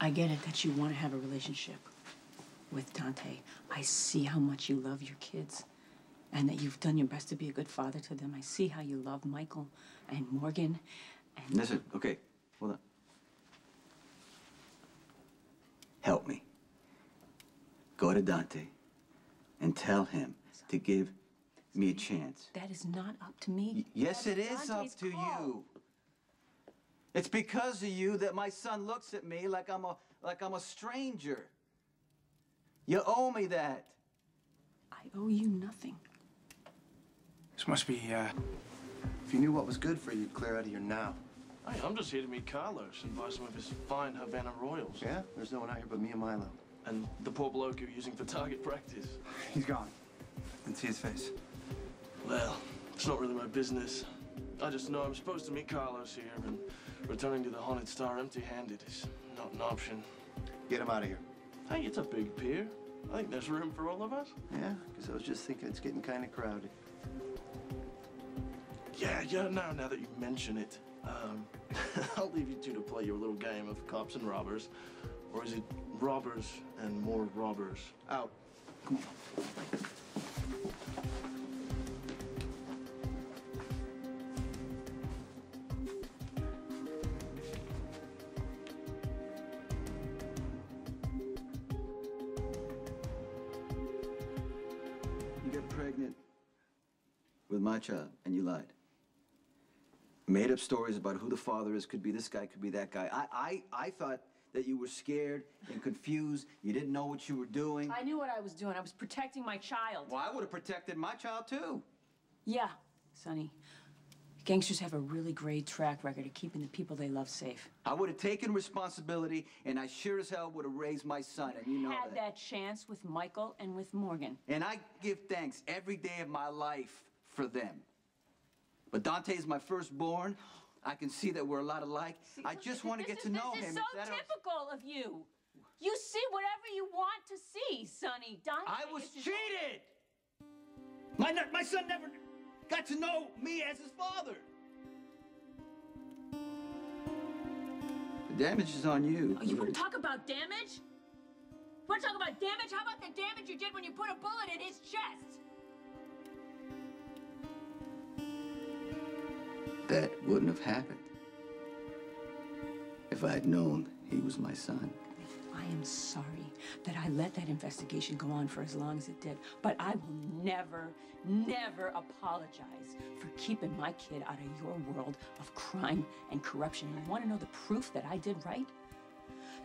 I get it that you want to have a relationship with Dante. I see how much you love your kids and that you've done your best to be a good father to them. I see how you love Michael and Morgan and. Listen, okay, hold on. Help me. Go to Dante and tell him to give me a chance. That is not up to me. Y- yes, That it is Dante's up to call. you. It's because of you that my son looks at me like I'm a like I'm a stranger. You owe me that. I owe you nothing. This must be, uh... If you knew what was good for you, you'd clear out of here now. Hey, I'm just here to meet Carlos and buy some of his fine Havana Royals. Yeah? There's no one out here but me and Milo. And the poor bloke you're using for target practice. He's gone. Didn't see his face. Well, it's not really my business. I just know I'm supposed to meet Carlos here, and returning to the Haunted Star empty-handed is not an option. Get him out of here. Hey, it's a big pier. I think there's room for all of us. Yeah? Because I was just thinking it's getting kind of crowded. Yeah, yeah, now, now that you mention it, um, I'll leave you two to play your little game of cops and robbers. Or is it robbers and more robbers? Out. Come on. Pregnant with my child, and you lied. Made up stories about who the father is. Could be this guy, could be that guy. I, I, I thought that you were scared and confused. You didn't know what you were doing. I knew what I was doing. I was protecting my child. Well, I would have protected my child too. Yeah, Sonny. Gangsters have a really great track record of keeping the people they love safe. I would have taken responsibility, and I sure as hell would have raised my son, and you know Had that chance with Michael and with Morgan. And I give thanks every day of my life for them. But Dante is my firstborn. I can see that we're a lot alike. I just want to get is- to know This him. is so Is a- typical of you. You see whatever you want to see, Sonny. Dante I was cheated! My, my son never got to know me as his father. The damage is on you. Oh, you want to talk about damage? You want to talk about damage? How about the damage you did when you put a bullet in his chest? That wouldn't have happened if I had known he was my son. I am sorry that I let that investigation go on for as long as it did, but I will never, never apologize for keeping my kid out of your world of crime and corruption. And you want to know the proof that I did right?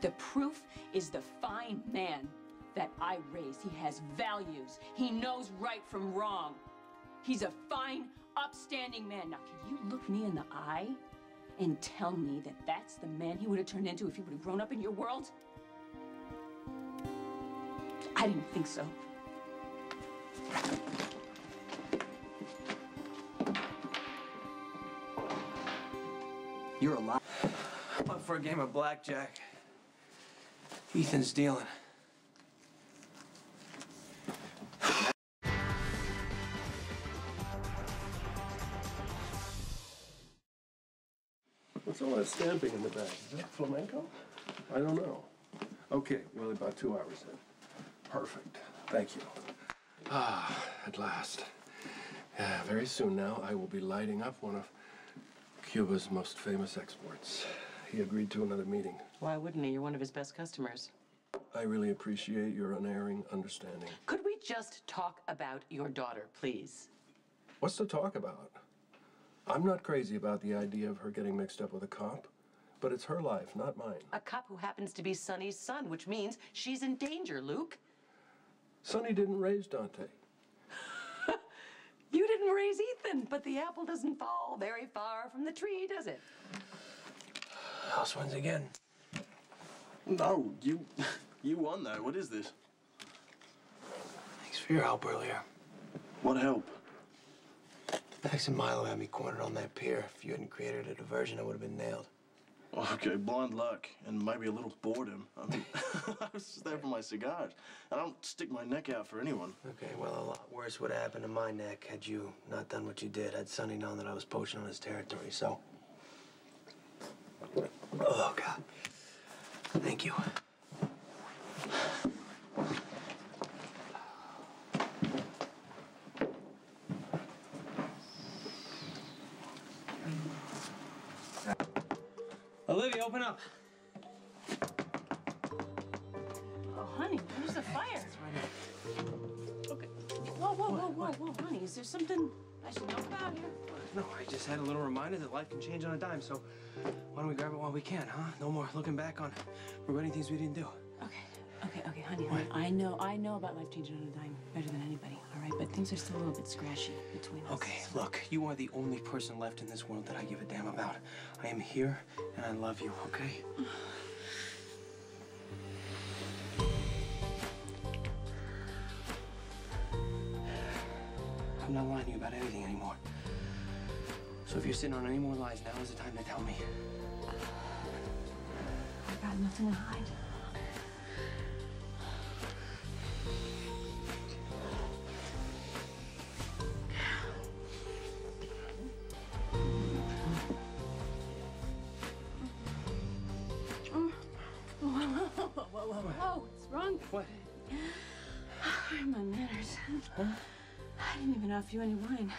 The proof is the fine man that I raised. He has values. He knows right from wrong. He's a fine, upstanding man. Now, can you look me in the eye and tell me that that's the man he would have turned into if he would have grown up in your world? I didn't think so. You're alive. I'm up for a game of blackjack. Ethan's dealing. What's all that stamping in the bag? Is that flamenco? I don't know. Okay, well, about two hours then. Perfect. Thank you. Ah, at last. Yeah, very soon now, I will be lighting up one of Cuba's most famous exports. He agreed to another meeting. Why wouldn't he? You're one of his best customers. I really appreciate your unerring understanding. Could we just talk about your daughter, please? What's to talk about? I'm not crazy about the idea of her getting mixed up with a cop, but it's her life, not mine. A cop who happens to be Sonny's son, which means she's in danger, Luke. Sonny didn't raise Dante. You didn't raise Ethan, but the apple doesn't fall very far from the tree, does it? House wins again. No, you, you won though. What is this? Thanks for your help earlier. What help? Max and Milo had me cornered on that pier. If you hadn't created a diversion, I would have been nailed. Okay, blind luck and maybe a little boredom. I mean, I was just there for my cigars. I don't stick my neck out for anyone. Okay, well, a lot worse would have happened to my neck had you not done what you did. Had Sonny known that I was poaching on his territory, so. Oh, God. Thank you. Thank you. Olivia, open up. Oh, honey, where's the fire? Okay. Whoa, whoa, whoa, whoa, whoa, honey, is there something I should know about here? No, I just had a little reminder that life can change on a dime, so why don't we grab it while we can, huh? No more looking back on regretting things we didn't do. Okay, okay, okay, honey, honey. I know, I know about life changing on a dime better than anybody, all right? But things are still a little bit scratchy between us. Okay, look, you are the only person left in this world that I give a damn about. I am here and I love you, okay? I'm not lying to you about anything anymore. So if you're sitting on any more lies, now is the time to tell me. I've got nothing to hide. What's wrong? What? My manners. I didn't even offer you any wine.